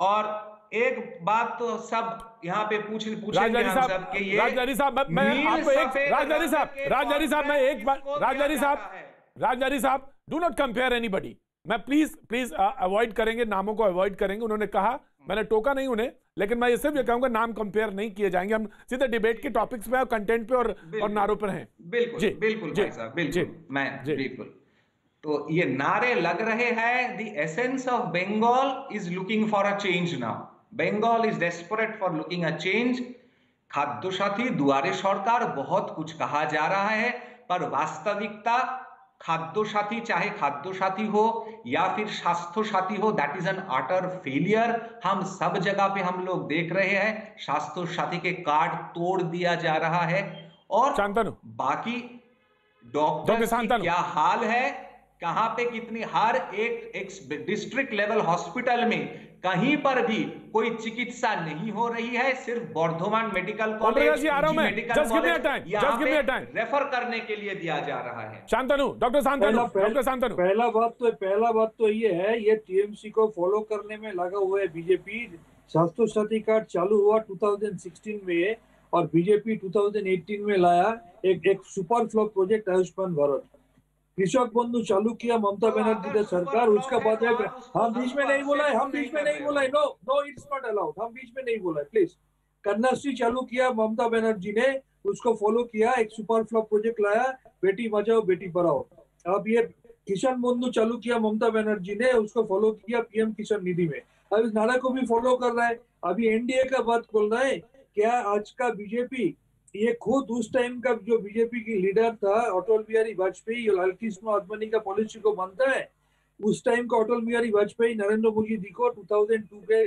और एक बात तो सब यहाँ पे पूछ पूछेंगे राजधानी हम सब कि ये राजधानी साहब मैं- मैं आपको एक राजधानी साहब राजधानी साहब मैं एक राजधानी साहब राजधानी साहब डू नॉट कंपेयर एनीबडी मैं प्लीज़ प्लीज़ अवॉइड करेंगे नामों को अवॉइड करेंगे। उन्होंने कहा मैंने टोका नहीं उन्हें लेकिन मैं ये सिर्फ़ ये कहूँगा नाम कंपेयर नहीं किए जाएँगे। हम सीधे डिबेट के टॉपिक्स पे और कंटेंट पे और और नारों पर हैं। बिल्कुल जी, बिल्कुल जी, भाई साहब जी, बिल्कुल मैं जी। बिल्कुल। तो ये नारे लग रहे हैं the essence of Bengal is looking for a change now Bengal is desperate for looking a change खाद्य साथी दुआरे सरकार बहुत कुछ कहा जा रहा है पर वास्तविकता खाद्य साथी चाहे खाद्य साथी हो या फिर स्वास्थ्य साथी हो that is an utter failure हम सब जगह पे हम लोग देख रहे हैं स्वास्थ्य साथी के कार्ड तोड़ दिया जा रहा है। और बाकी डॉक्टर। क्या हाल है? कहाँ पे कितनी हर एक एक डिस्ट्रिक्ट लेवल हॉस्पिटल में कहीं पर भी कोई चिकित्सा नहीं हो रही है सिर्फ़ बर्धमान मेडिकल कॉलेज जी, आ रहा हूँ मैं। Medical college. रेफर करने के लिए दिया जा रहा है शांतनु डॉक्टर शांतनु पहला डॉक्टर शांतनु पहला बात तो पहला बात तो ये है ये टीएमसी को फॉलो करने में लगा हुआ है बीजेपी स्वास्थ्य साथी कार्ड चालू हुआ 2016 में और बीजेपी 2018 में लाया एक एक super flop project Ayushman Bharat कृषक बंधु चालू किया ममता बनर्जी का सरकार उसका बाद है में हम बीच में नहीं बोला है हम बीच में नहीं नहीं बोला है no no it's not allowed हम बीच में नहीं बोला है प्लीज़ कन्याश्री चालू किया ममता बनर्जी ने उसको फॉलो किया एक सुपर फ्लॉप प्रोजेक्ट लाया बेटी बचाओ बेटी पढ़ाओ अब ये किसान बंधु चालू किया ममता बनर्जी ने उसको फॉलो किया पीएम किसान निधि में अब इस नारा को भी फॉलो कर रहा है अभी एनडीए का बात बोल रहा है क्या आज का बीजेपी ये खुद उस टाइम का जो बीजेपी की लीडर था, अटल बिहारी वाजपेयी और लाल कृष्ण आडवाणी का पॉलिसी को मानता है, उस टाइम का अटल बिहारी वाजपेयी, नरेंद्र मोदी जी को 2002 के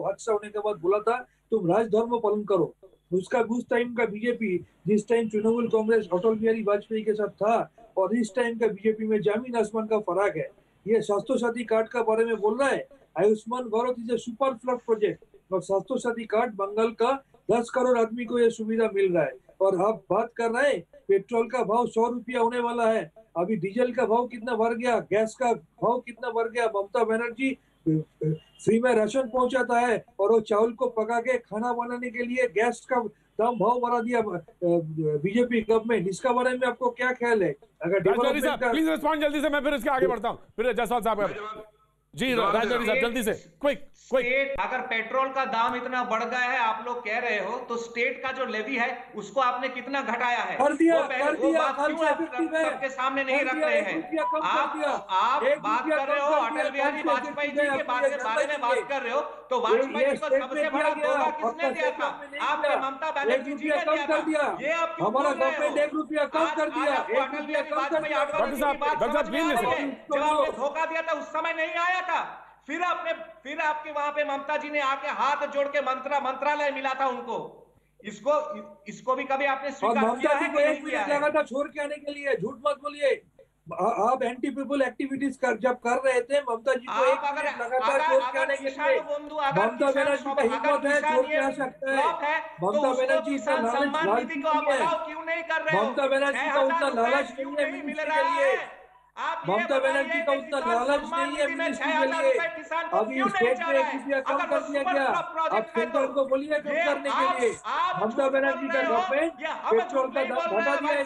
हादसा होने के बाद बोला था, तुम राजधर्म पालन करो। उसका, उस टाइम का बीजेपी जिस टाइम तृणमूल कांग्रेस अटल बिहारी वाजपेयी के साथ था, और इस टाइम का बीजेपी में ज़मीन आसमान का फ़र्क है। ये स्वास्थ्य साथी कार्ड का बारे में बोल रहा है, Ayushman Bharat is a super flop project. और स्वास्थ्य साथी कार्ड बंगाल का दस करोड़ आदमी को ये सुविधा मिल रहा है। और आप बात कर रहे हैं पेट्रोल का भाव सौ रुपया होने वाला है। अभी डीजल का भाव कितना बढ़ गया गैस का भाव कितना बढ़ गया ममता बनर्जी फ्री में राशन पहुंचाता है और वो चावल को पका के खाना बनाने के लिए गैस का दाम भाव बढ़ा दिया बीजेपी गवर्नमेंट इसका बारे में आपको क्या ख्याल है? अगर प्लीज़ रिस्पॉन्ड जल्दी से मैं फिर इसके आगे बढ़ता हूँ। फिर जायसवाल साहब का जी राजधानी साहब जल्दी से। क्विक क्विक अगर पेट्रोल का दाम इतना बढ़ गया है आप लोग कह रहे हो तो स्टेट का जो लेवी है उसको आपने कितना घटाया है? कर दिया, वो कर वो दिया, बात कल क्यों आप सबके सामने नहीं रख रहे हैं? आप आप बात कर रहे हो अटल बिहारी वाजपेयी जी के बारे में बारे में बात कर रहे हो तो वाजपेयी जी को सबसे बड़ा धोखा किसने दिया था? आपने ममता बनर्जी जी ने दिया था। ये आप हमारा? गवर्नमेंट एक रुपया कम कर दिया, अटल बिहारी वाजपेयी। डॉक्टर साहब, डॉक्टर साहब। जब आपने धोखा दिया था उस समय नहीं आया था। फिर आपने फिर आपके वहाँ पे ममता जी ने आके हाथ जोड़ के मंत्रा मंत्रालय मिला था उनको। इसको इसको भी कभी आपने स्वीकार किया है कि नहीं किया लगा था छोड़ के आने के लिए। झूठ मत बोलिए। आप एंटी पीपल एक्टिविटीज़ कर जब कर रहे थे ममता जी को एक अगर मिनट लगा था अगर छोड़ के आने के लिए। ममता बनर्जी का हिम्मत है छोड़ के आ सकता है। तो ममता बनर्जी का लालच क्यों नहीं कर रहे ममता बनर्जी का उतना लालच क्यों नहीं मिल रहा है? आप ममता बनर्जी का उत्तर उतना लालच नहीं है मिनिस्ट्री के लिए। अभी स्टेट में रुपया कम कर दिया गया अब सेंटर को बोलिए कम करने के लिए? ममता बनर्जी का गवर्नमेंट पेट्रोल का घटा हैं दिया भाई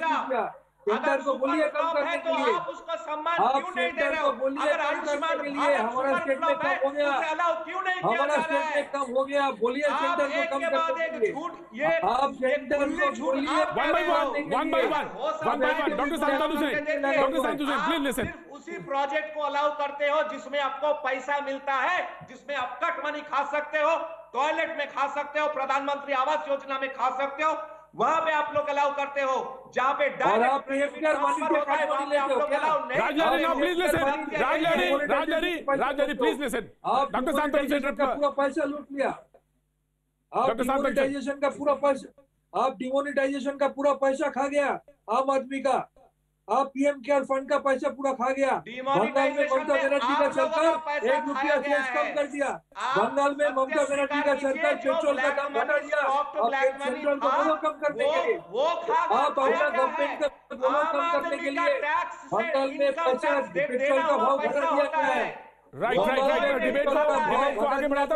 अगर को बोलिए कम करने तो के लिए। आप उसका सम्मान आप क्यों नहीं दे रहे हो? बोलिए अगर कम करने आयुष्मान के लिए हमारा सुपर स्टेट में फ्लॉप कम हो गया। अलाउ क्यों नहीं किया हमारा जा रहा स्टेट है? में कम हो गया। बोलिए सेंटर को कम के बाद करने के लिए। झूठ ये आप सेंटर को झूठ बोलिए one by one one by one one by one doctor के देखिए, डॉक्टर सेन आप प्लीज़ लिसन सिर्फ़ उसी प्रोजेक्ट को अलाउ करते हो जिसमें आपको पैसा मिलता है जिसमें आप कट मनी खा सकते हो टॉयलेट में खा सकते हो प्रधानमंत्री आवास योजना में खा सकते हो। वहाँ पे आप लोग अलाउ करते हो जहाँ पे डायरेक्ट पैसा लूट लिया। आप डॉक्टर का पूरा पैसा आप डिमोनिटाइजेशन का पूरा पैसा खा गया आम आदमी का। आप पीएम केयर फंड का पैसा पूरा खा गया। बंगाल में ममता बनर्जी का सरकार एक रुपया सेस कम है। कर दिया। बंगाल में ममता बनर्जी का सरकार पेट्रोल का दाम घटा दिया। अब money सेंट्रल को बोलो कम करने के लिए वो खा गया, आप अपना गवर्नमेंट का बोलो कम करने के लिए बंगाल में पैसा पेट्रोल का भाव घटा दिया गया है। राइट राइट राइट डिबेट को डिबेट को आगे बढ़ाता